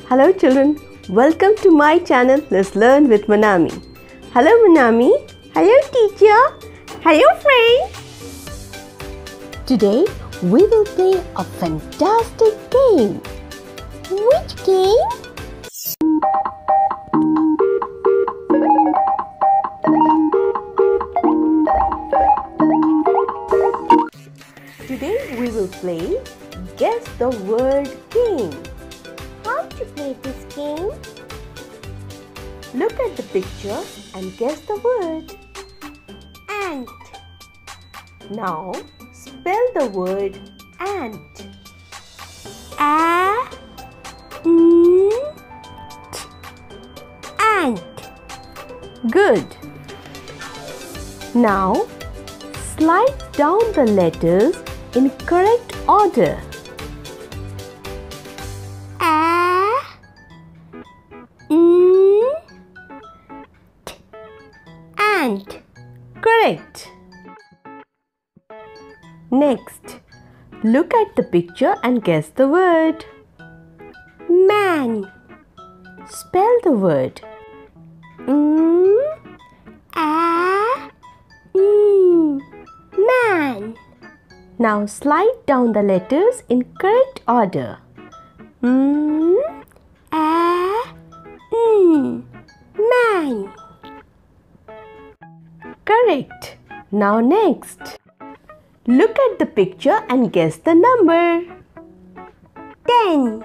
Hello children, welcome to my channel Let's Learn with Monami. Hello Monami. Hello teacher. Hello friends. Today we will play a fantastic game. Which game? Today we will play Guess the Word game. Play this game? Look at the picture and guess the word. Ant. Now spell the word ant. A N T. Ant. Good. Now slide down the letters in correct order. Next, look at the picture and guess the word. Man. Spell the word. M A N Man. Now slide down the letters in correct order. M A N Man. Correct. Now next. Look at the picture and guess the number. 10.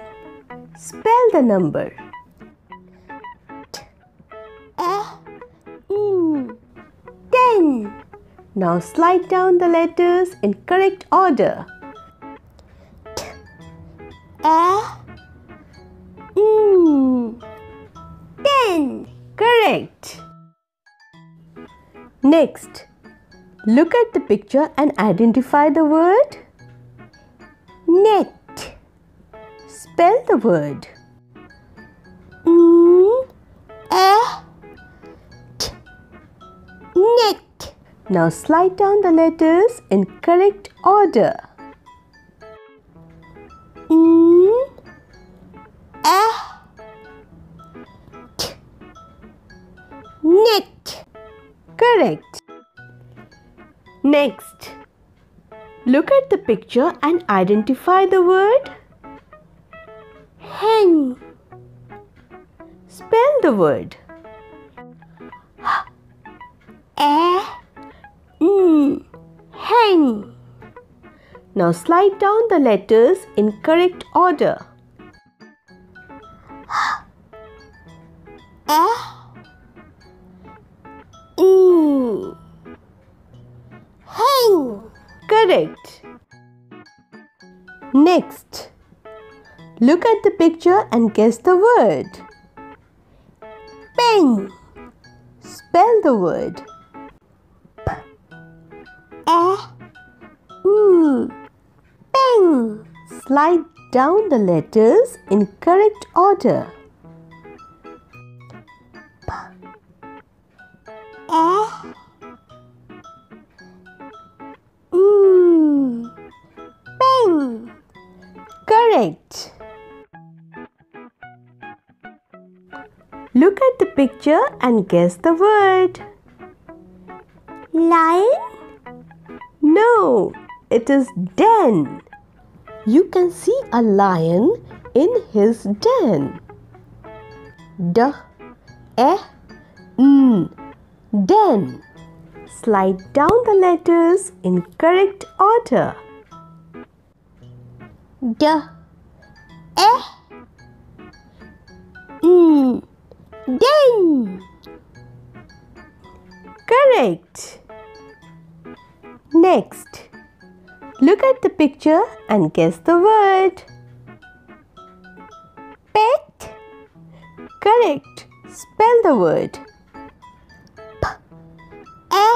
Spell the number. T A N 10. Now slide down the letters in correct order. T A N 10. Correct. Next, look at the picture and identify the word net. Spell the word. N A T net. Now slide down the letters in correct order. N A T net. Correct. Next, look at the picture and identify the word hen. Spell the word. Hen. Now slide down the letters in correct order. A Correct. Next, look at the picture and guess the word. Pen. Spell the word. Pen. Slide down the letters in correct order. Correct. Look at the picture and guess the word. Lion? No, it is den. You can see a lion in his den. D E N den. Slide down the letters in correct order. D E N Den. Correct. Next, look at the picture and guess the word. Pet. Correct. Spell the word. P A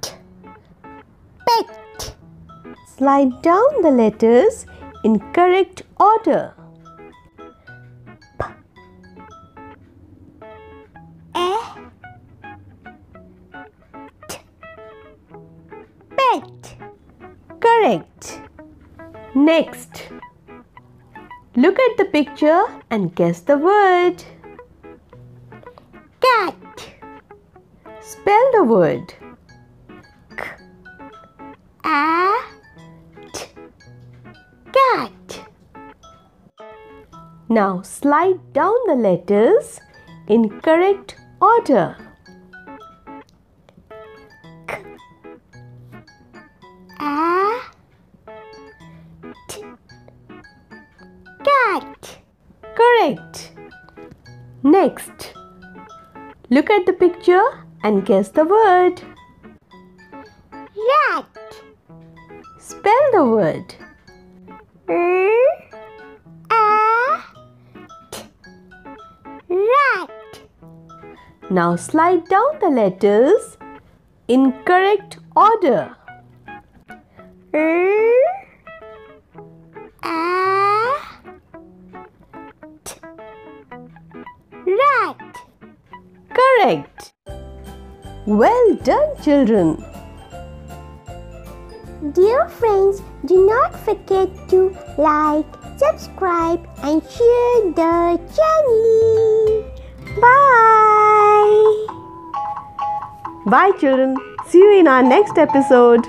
T. Pet. Slide down the letters in correct order. P A T. Pet. Correct. Next, Look at the picture and guess the word. Cat. Spell the word. Now slide down the letters in correct order. A. T. Cat. Correct. Next, look at the picture and guess the word. Rat. Spell the word. Now slide down the letters in correct order. R. A. T. Correct. Well done, children. Dear friends, do not forget to like, subscribe, and share the channel. Bye, children. See you in our next episode.